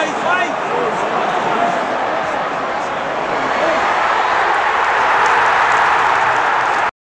fight, fight!